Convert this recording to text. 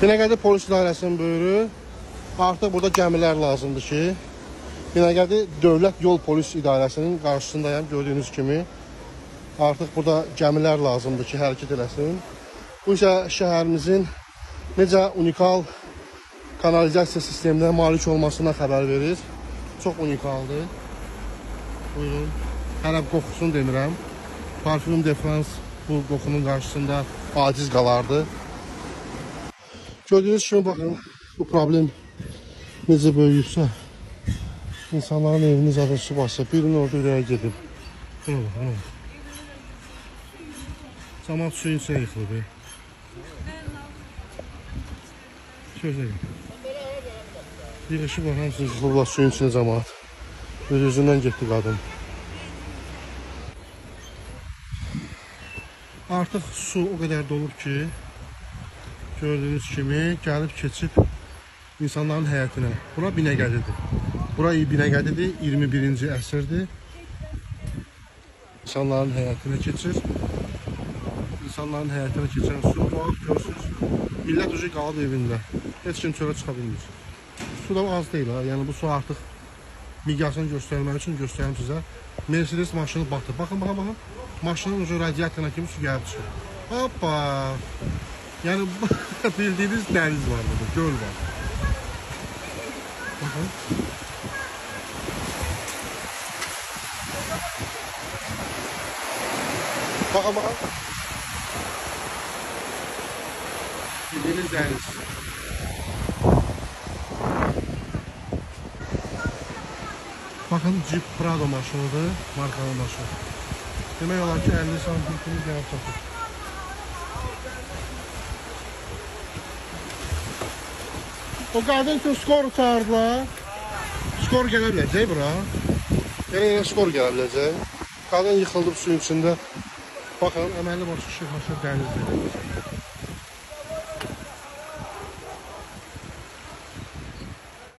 Binəqədi polis idarəsinin buyruğu artıq burada gəmilər lazımdır ki, Binəqədi Dövlət Yol Polis İdarəsinin qarşısındayam gördüyünüz kimi. Artıq burada gəmilər lazımdır ki, hərəkət eləsin. Bu isə şəhərimizin necə unikal kanalizasiya sisteminə malik olmasına xəbər verir. Çox unikaldır. Buyurun. Hələ qoxusunu demirəm. Parfüm de France bu qoxunun qarşısında aciz qalardı. Gördüyünüz kimi baxın, bu problem necə böyüyübsə, insanların evini zaten su bassa, birinin orada ürəyə gedib. Buna bax. Camaat suyun içine yıkılıb. ya. Şöyle Yığışıb hamısı yıkılıblar suyun içine camaat. Öz özündən getdi qadın. Artıq su o qədər dolub ki, gördüyünüz kimi gəlib keçib insanların həyətinə. Bura Binəqədidir. Bura Binəqədidir, 21-ci əsrdir. İnsanların həyətinə keçir. İnsanların həyətinə keçən su bax görürsünüz. Millət ucu qalıb evində. Heç kim çölə çıxa bilmir. Su da az deyil ha. Yəni bu su artıq miqyasını göstərmək üçün göstərim sizə. Mercedes maşını batır. Baxın, baxın, baxın. Maşının ucu radiatoruna kimi su gəlib çıxır. Hoppa. Yani bildiğiniz deniz var burada, göl var. Bakın. Bakın bakın. Bildiğiniz deniz. Bakın Jeep Prado maşınıdır, markanın maşını. Demək olar ki 50 santim kimi cənab. O qadın ki, skor çağırdılar. Skor gələ biləcək bura. Elə elə skor gələ biləcək. Qadın yıxıldı suyun içində. Baxın, əməlli başlı şıxaşır dənizdir.